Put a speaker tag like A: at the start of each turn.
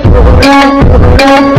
A: उसने याद दिल थोड़ा थोड़ा